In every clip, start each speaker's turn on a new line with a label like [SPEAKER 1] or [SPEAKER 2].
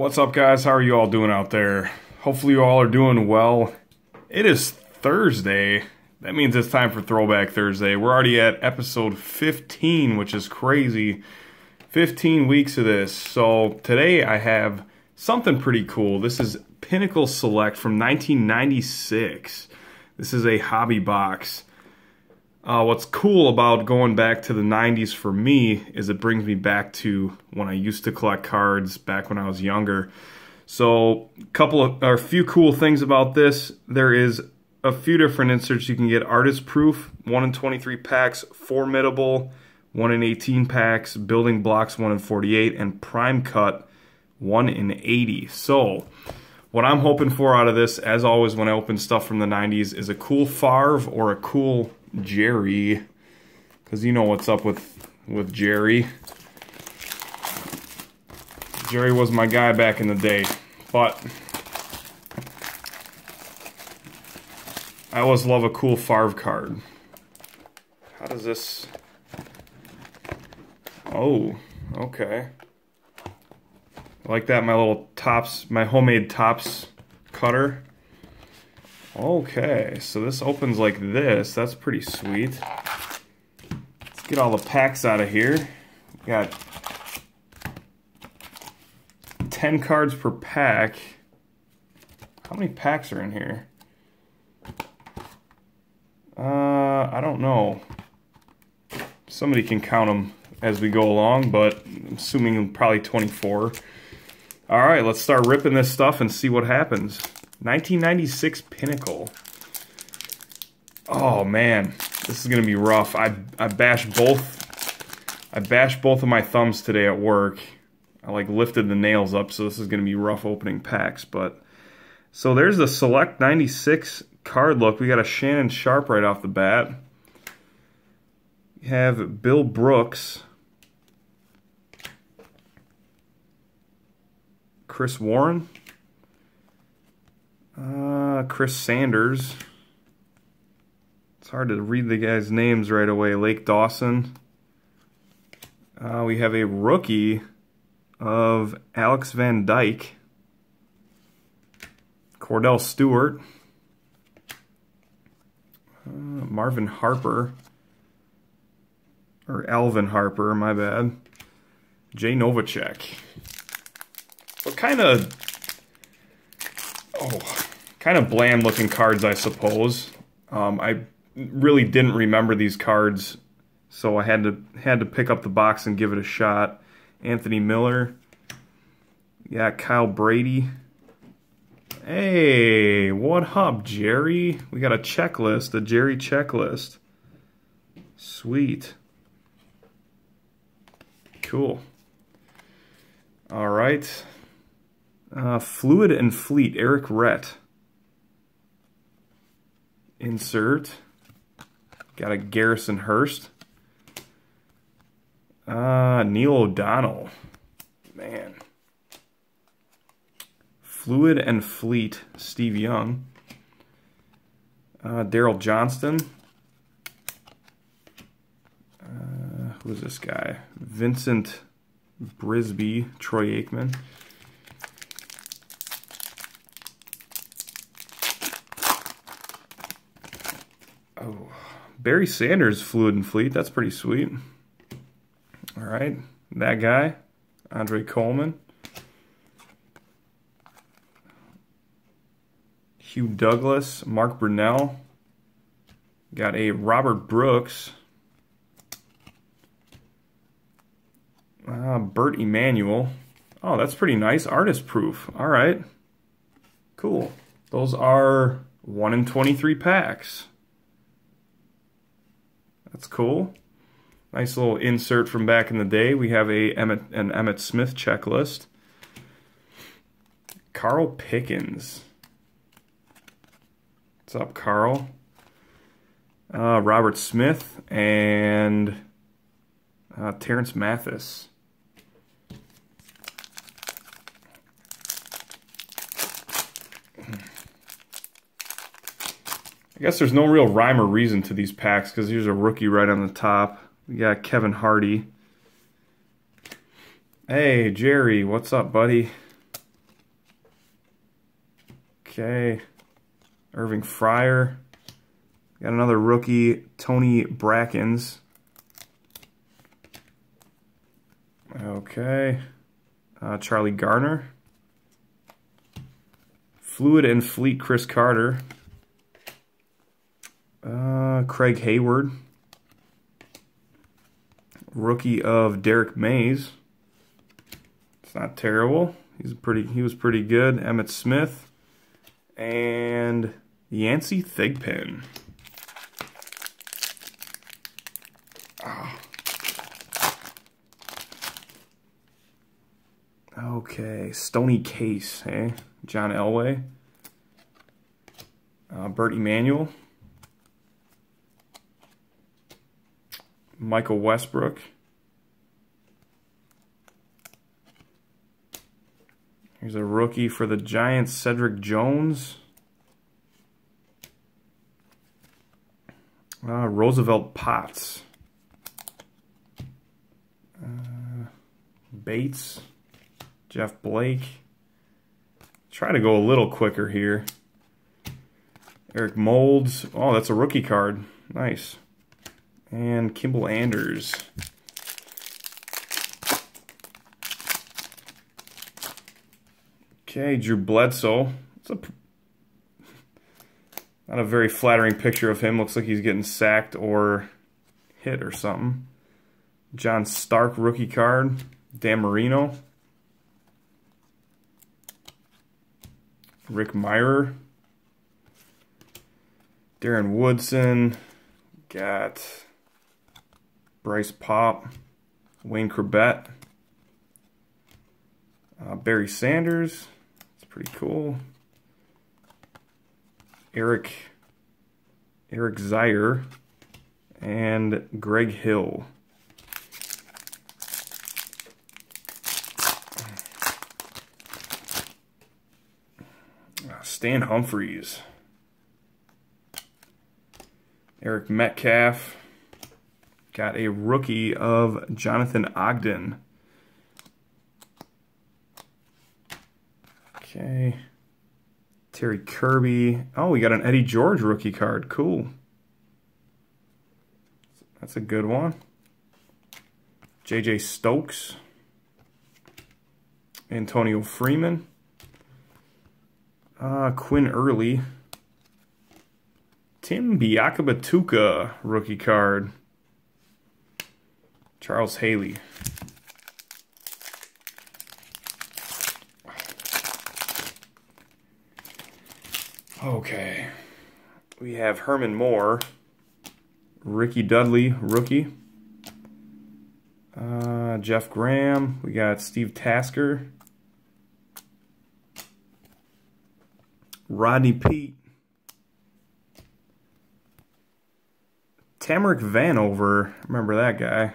[SPEAKER 1] What's up, guys? How are you all doing out there? Hopefully, you all are doing well. It is Thursday. That means it's time for Throwback Thursday. We're already at episode 15, which is crazy. 15 weeks of this. So, today I have something pretty cool. This is Pinnacle Select from 1996. This is a hobby box. Uh, what's cool about going back to the 90s for me is it brings me back to when I used to collect cards back when I was younger. So, a couple of or a few cool things about this. There is a few different inserts you can get. Artist proof, 1 in 23 packs, formidable, 1 in 18 packs, building blocks, 1 in 48, and prime cut, 1 in 80. So, what I'm hoping for out of this, as always when I open stuff from the 90s, is a cool Favre or a cool Jerry, because you know what's up with with Jerry. Jerry was my guy back in the day, but I always love a cool Favre card. How does this... Oh, okay. like that, my little tops, my homemade tops cutter. Okay, so this opens like this. That's pretty sweet. Let's get all the packs out of here. We got 10 cards per pack. How many packs are in here? Uh, I don't know. Somebody can count them as we go along, but I'm assuming probably 24. All right, let's start ripping this stuff and see what happens. 1996 Pinnacle. Oh man, this is gonna be rough. I I bashed both. I bashed both of my thumbs today at work. I like lifted the nails up, so this is gonna be rough opening packs. But so there's the Select 96 card look. We got a Shannon Sharpe right off the bat. We have Bill Brooks. Chris Warren. Uh, Chris Sanders. It's hard to read the guys' names right away. Lake Dawson. Uh, we have a rookie of Alex Van Dyke. Kordell Stewart. Uh, Marvin Harper. Or Alvin Harper, my bad. Jay Novacek. What kind of... Oh, kind of bland looking cards, I suppose. Um, I really didn't remember these cards, so I had to had to pick up the box and give it a shot. Anthony Miller, yeah, Kyle Brady. Hey, what up, Jerry? We got a checklist, a Jerry checklist. Sweet. Cool. All right. Uh, Fluid and Fleet, Errict Rhett insert. Got a Garrison Hearst. Uh, Neil O'Donnell. Man. Fluid and Fleet, Steve Young. Uh, Daryl Johnston. Uh, who's this guy? Vincent Brisby, Troy Aikman. Oh, Barry Sanders, Fluid and Fleet. That's pretty sweet. All right, that guy, Andre Coleman. Hugh Douglas, Mark Brunell. Got a Robert Brooks. Uh, Bert Emanuel. Oh, that's pretty nice. Artist proof. All right. Cool. Those are 1 in 23 packs. That's cool. Nice little insert from back in the day. We have a Emmitt, an Emmitt Smith checklist. Carl Pickens. What's up, Carl? Uh, Robert Smith and uh, Terance Mathis. I guess there's no real rhyme or reason to these packs because here's a rookie right on the top. We got Kevin Hardy. Hey, Jerry, what's up, buddy? Okay. Irving Fryar. Got another rookie, Tony Brackens. Okay. Uh, Charlie Garner. Fluid and Fleet Cris Carter. Uh, Craig Heyward. Rookie of Derrick Mayes. It's not terrible. He's pretty. He was pretty good. Emmitt Smith and Yancey Thigpen. Oh. Okay, Stoney Case, hey? John Elway. Uh, Bert Emanuel. Michael Westbrook. Here's a rookie for the Giants, Cedric Jones. Uh, Roosevelt Potts. Uh, Bates. Jeff Blake. Try to go a little quicker here. Eric Moulds. Oh, that's a rookie card. Nice. And Kimble Anders. Okay, Drew Bledsoe. It's a not a very flattering picture of him. Looks like he's getting sacked or hit or something. John Stark rookie card. Dan Marino. Rick Mirer. Darren Woodson. Got Bryce Paup, Wayne Chrebet. Uh, Barry Sanders. It's pretty cool. Eric Eric Zeier and Greg Hill. Stan Humphries. Eric Metcalf. Got a rookie of Jonathan Ogden. Okay. Terry Kirby. Oh, we got an Eddie George rookie card. Cool. That's a good one. JJ Stokes. Antonio Freeman. Uh, Quinn Early. Tim Biakabatuka rookie card. Charles Haley. Okay. We have Herman Moore. Rickey Dudley, rookie. Uh, Jeff Graham. We got Steve Tasker. Rodney Peete. Tamarick Vanover. Remember that guy.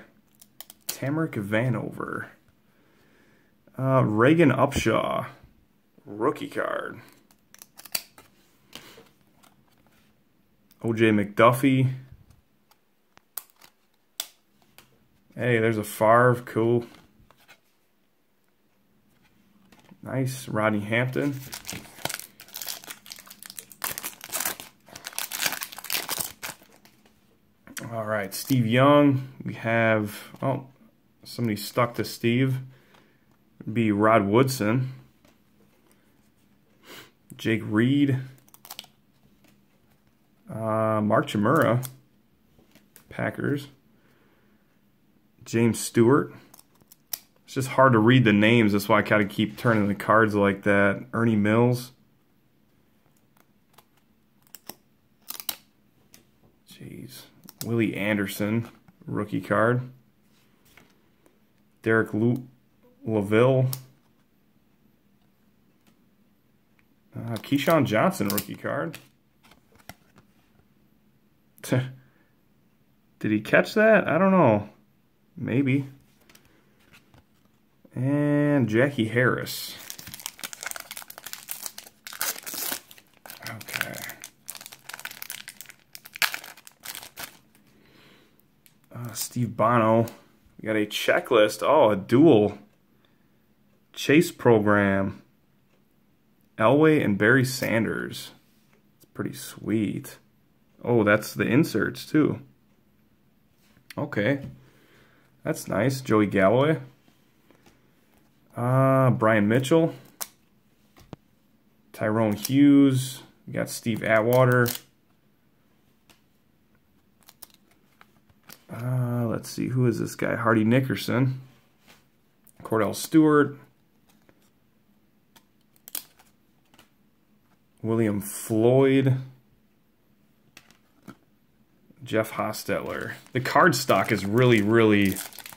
[SPEAKER 1] Tamarick Vanover. Uh, Regan Upshaw. Rookie card. OJ McDuffie. Hey, there's a Favre. Cool. Nice. Rodney Hampton. All right, Steve Young. We have, oh, somebody stuck to Steve. It'd be Rod Woodson. Jake Reed. Uh, Mark Chmura. Packers. James Stewart. It's just hard to read the names. That's why I kind of keep turning the cards like that. Ernie Mills. Jeez. Willie Anderson, rookie card. Derek Loville. Uh, Keyshawn Johnson, rookie card. Did he catch that? I don't know. Maybe. And Jackie Harris. Okay. Uh, Steve Bono. We got a checklist. Oh, a dual chase program. Elway and Barry Sanders. It's pretty sweet. Oh, that's the inserts too. Okay. That's nice. Joey Galloway. Uh, Brian Mitchell. Tyrone Hughes. We got Steve Atwater. Uh, let's see, who is this guy? Hardy Nickerson. Kordell Stewart. William Floyd. Jeff Hostetler. The card stock is really, really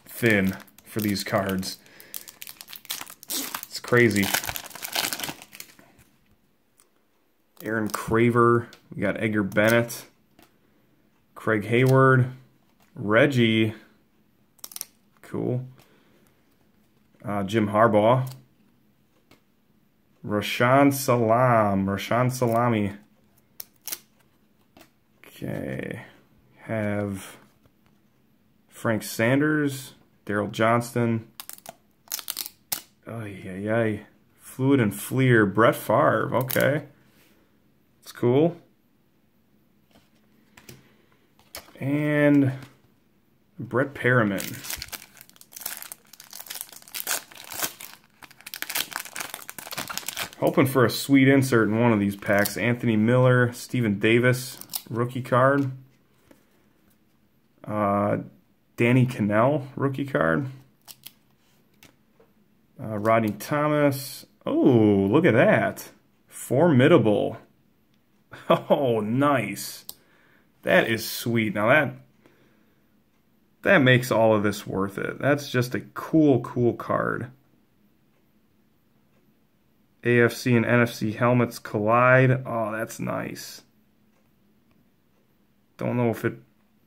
[SPEAKER 1] thin for these cards. It's crazy. Aaron Craver. We got Edgar Bennett. Craig Heyward. Reggie. Cool. Uh, Jim Harbaugh. Rashaan Salaam. Rashaan Salami. Okay. Have Frank Sanders. Daryl Johnston. Ay, ay, ay. Fluid and Fleer. Brett Favre. Okay. It's cool. And Brett Perriman. Hoping for a sweet insert in one of these packs. Anthony Miller, Stephen Davis, rookie card. Uh, Danny Kanell, rookie card. Uh, Rodney Thomas. Oh, look at that. Formidable. Oh, nice. That is sweet. Now that that makes all of this worth it. That's just a cool, cool card. AFC and NFC helmets collide. Oh, that's nice. Don't know if it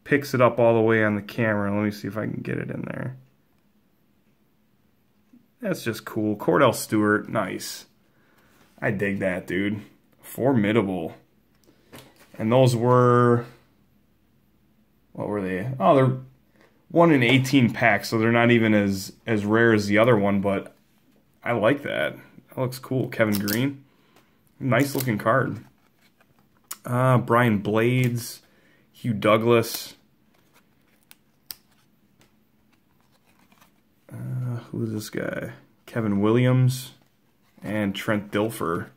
[SPEAKER 1] picks it up all the way on the camera. Let me see if I can get it in there. That's just cool. Kordell Stewart, nice. I dig that, dude. Formidable. And those were what were they? Oh, they're one in 18 packs, so they're not even as as rare as the other one, but I like that. That looks cool. Kevin Greene. Nice looking card. Uh, Brian Blades, Hugh Douglas. Uh, who is this guy? Kevin Williams and Trent Dilfer.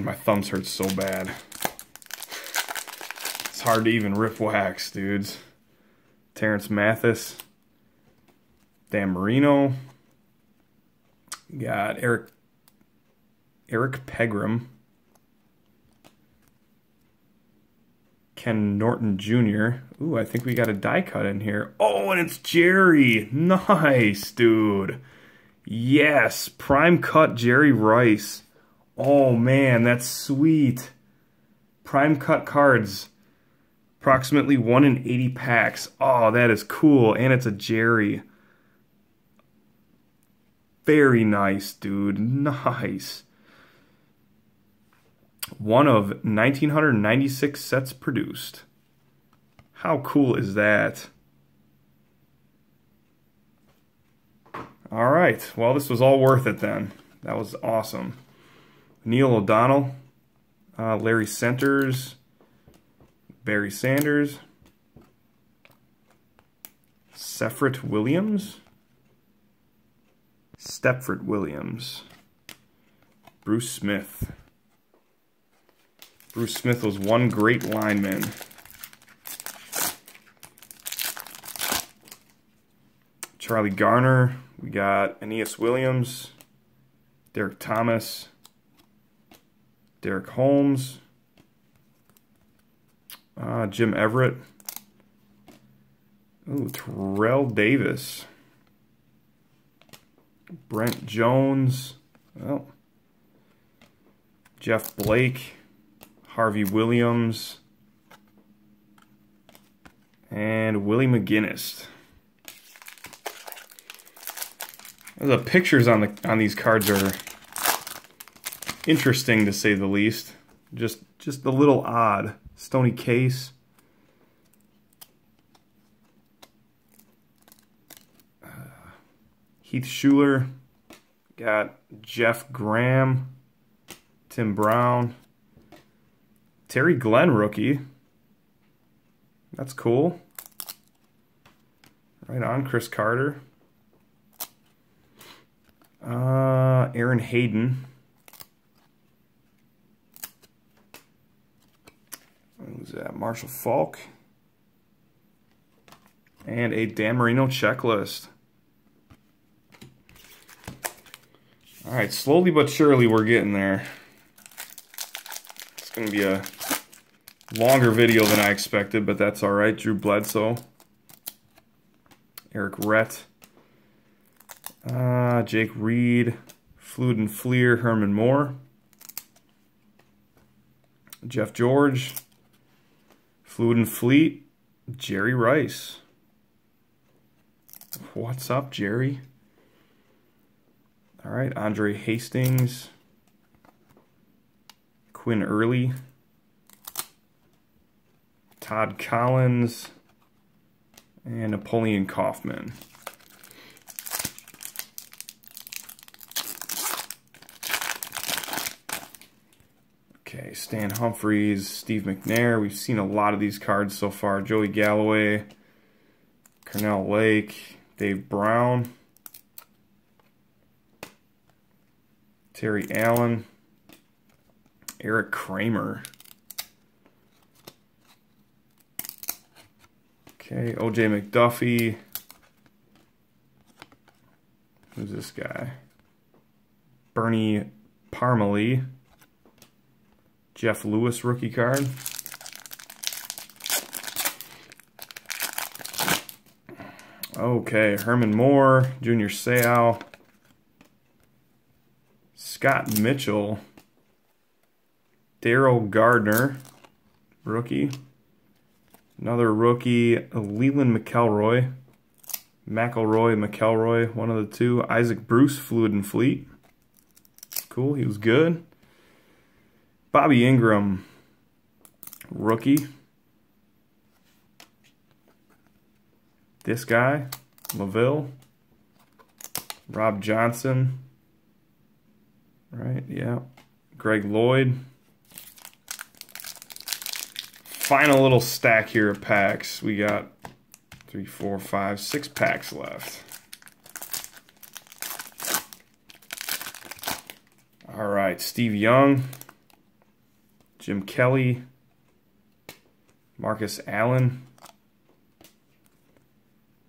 [SPEAKER 1] Man, my thumbs hurt so bad. It's hard to even rip wax, dudes. Terance Mathis. Dan Marino. Got Eric Erric Pegram. Ken Norton Jr. Ooh, I think we got a die cut in here. Oh, and it's Jerry. Nice, dude. Yes, prime cut Jerry Rice. Oh man, that's sweet. Prime cut cards. Approximately 1 in 80 packs. Oh, that is cool. And it's a Jerry. Very nice, dude. Nice. One of 1996 sets produced. How cool is that? All right. Well, this was all worth it then. That was awesome. Neil O'Donnell, uh, Larry Centers, Barry Sanders, Sefrit Williams, Stepford Williams, Bruce Smith. Bruce Smith was one great lineman. Charlie Garner. We got Aeneas Williams, Derrick Thomas, Darick Holmes, uh, Jim Everett, Ooh, Terrell Davis, Brent Jones, oh, Jeff Blake, Harvey Williams, and Willie McGinnis. The pictures on the on these cards are interesting to say the least. Just just a little odd. Stoney Case. Heath Shuler. Got Jeff Graham. Tim Brown. Terry Glenn rookie. That's cool. Right on, Cris Carter. Uh, Aaron Hayden. That? Marshall Faulk. And a Dan Marino checklist. All right, slowly but surely we're getting there. It's going to be a longer video than I expected, but that's all right. Drew Bledsoe. Errict Rhett. Uh, Jake Reed. Fluid and Fleer. Herman Moore. Jeff George. Fluid and Fleet. Jerry Rice. What's up, Jerry? All right, Andre Hastings, Quinn Early, Todd Collins, and Napoleon Kaufman. Okay, Stan Humphries, Steve McNair. We've seen a lot of these cards so far. Joey Galloway, Carnell Lake, Dave Brown. Terry Allen, Eric Kramer. Okay, OJ McDuffie. Who's this guy? Bernie Parmalee. Jeff Lewis rookie card. Okay, Herman Moore, Junior Seau. Scott Mitchell, Daryl Gardener, rookie. Another rookie, Leland McElroy, McElroy, McElroy, one of the two. Isaac Bruce, Fluid and Fleet. Cool, he was good. Bobby Engram, rookie. This guy, Loville. Rob Johnson, Right, yeah. Greg Lloyd. Final little stack here of packs. We got three, four, five, six packs left. All right, Steve Young, Jim Kelly, Marcus Allen,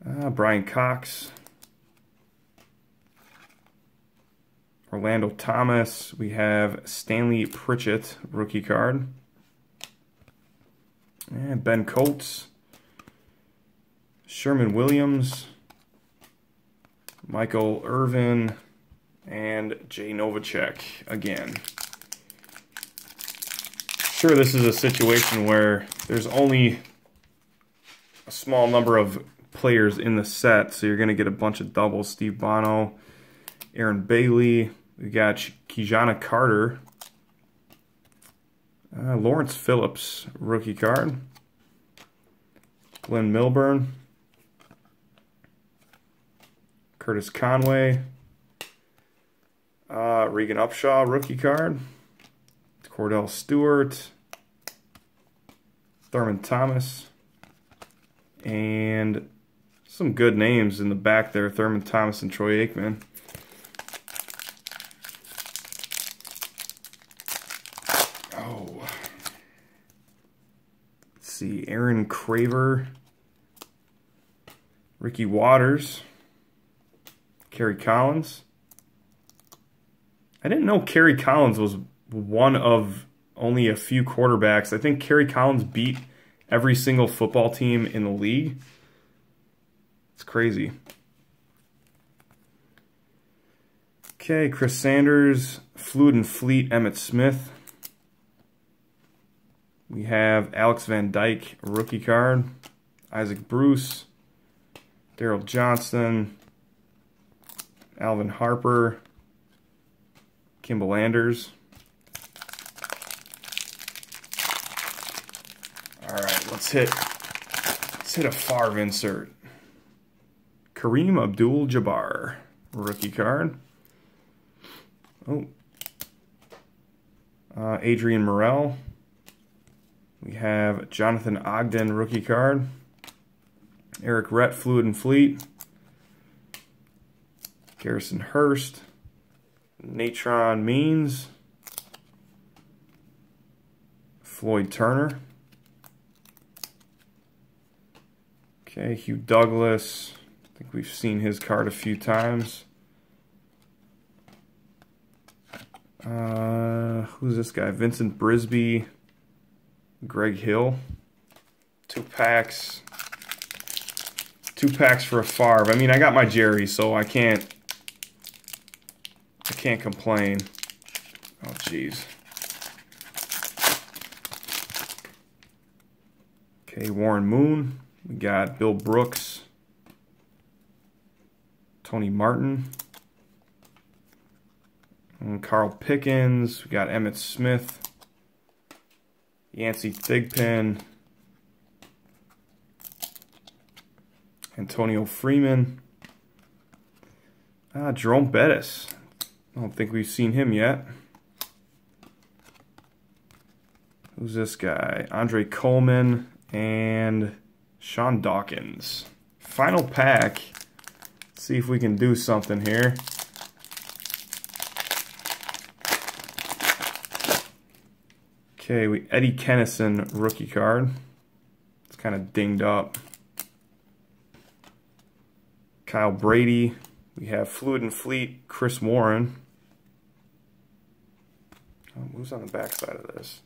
[SPEAKER 1] uh, Brian Cox, Orlando Thomas. We have Stanley Pritchett, rookie card. And Ben Coates. Sherman Williams. Michael Irvin. And Jay Novacek again. Sure, this is a situation where there's only a small number of players in the set, so you're going to get a bunch of doubles. Steve Bono, Aaron Bailey, we got Ki-Jana Carter. Uh, Lawrence Phillips, rookie card. Glyn Milburn. Curtis Conway. Uh, Regan Upshaw, rookie card. Kordell Stewart. Thurman Thomas. And some good names in the back there. Thurman Thomas and Troy Aikman. Oh. Let's See, Aaron Craver, Ricky Watters, Kerry Collins. I didn't know Kerry Collins was one of only a few quarterbacks. I think Kerry Collins beat every single football team in the league. It's crazy. Okay, Chris Sanders, Fluid and Fleet, Emmitt Smith. We have Alex Van Dyke, rookie card. Isaac Bruce. Daryl Johnston. Alvin Harper. Kimble Anders. All right, let's hit let's hit a Favre insert. Kareem Abdul-Jabbar, rookie card. Oh. Uh, Adrian Murrell. We have Jonathan Ogden, rookie card. Errict Rhett, Fluid and Fleet. Garrison Hearst. Natron Means. Floyd Turner. Okay, Hugh Douglas. I think we've seen his card a few times. Uh, who's this guy? Vincent Brisby. Greg Hill. Two packs. Two packs for a Favre. I mean, I got my Jerry, so I can't... I can't complain. Oh, jeez. Okay, Warren Moon. We got Bill Brooks. Tony Martin. And Carl Pickens. We got Emmitt Smith. Yancey Thigpen. Antonio Freeman. Ah, Jerome Bettis. I don't think we've seen him yet. Who's this guy? Andre Coleman and Sean Dawkins. Final pack. Let's see if we can do something here. Okay, we Eddie Kennison rookie card. It's kind of dinged up. Kyle Brady. We have Fluid and Fleet, Chris Warren. Oh, who's on the back side of this?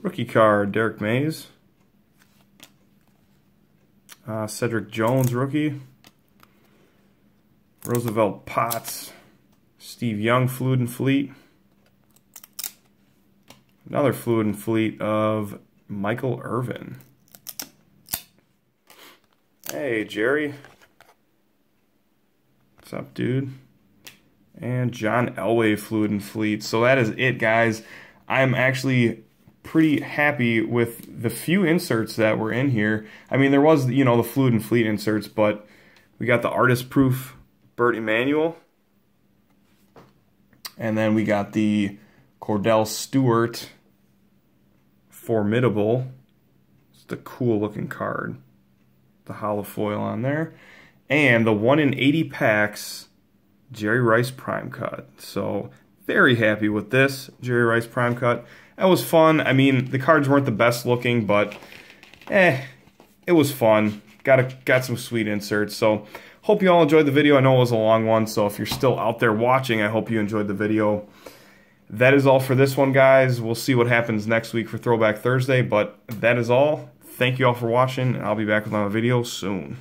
[SPEAKER 1] Rookie card, Derrick Mayes. Uh, Cedric Jones, rookie. Roosevelt Potts. Steve Young, Fluid and Fleet. Another Fluid and Fleet of Michael Irvin. Hey, Jerry. What's up, dude? And John Elway Fluid and Fleet. So that is it, guys. I'm actually pretty happy with the few inserts that were in here. I mean, there was, you know, the Fluid and Fleet inserts, but we got the Artist Proof Bert Emanuel. And then we got the Kordell Stewart Formidable. It's the cool looking card. The hollow foil on there. And the 1 in 80 packs Jerry Rice Prime Cut. So very happy with this Jerry Rice Prime Cut. That was fun. I mean, the cards weren't the best looking, but eh, it was fun. Got a, got some sweet inserts. So hope you all enjoyed the video. I know it was a long one, so if you're still out there watching, I hope you enjoyed the video. That is all for this one, guys. We'll see what happens next week for Throwback Thursday, but that is all. Thank you all for watching, and I'll be back with another video soon.